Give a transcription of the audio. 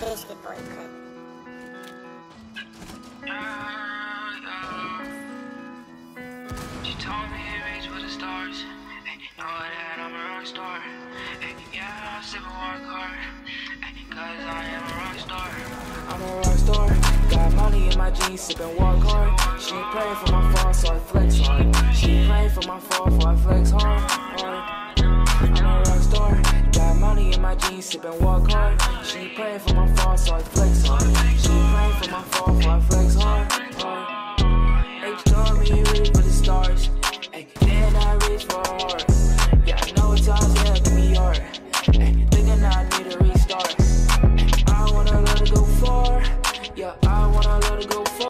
Biscuit Boy Crib. She told me it rains with the stars. Ay, know that I'm a rock star. Ay, yeah, I sip and work hard. Ay, Cause I am a rock star. I'm a rock star. Got money in my jeans, sip and walk hard. She ain't praying for my fall, so I flex hard. She ain't praying for my fall, so I flex hard. sip walk hard. She praying for my fall, so I flex hard. She praying for my fall, so I flex hard. H told me you reach for the stars. Ay, then I reach for a heart. Yeah, I know it's times left to me hard. Ay, thinking I need a restart. I wanna let it go far. Yeah, I wanna let it go far.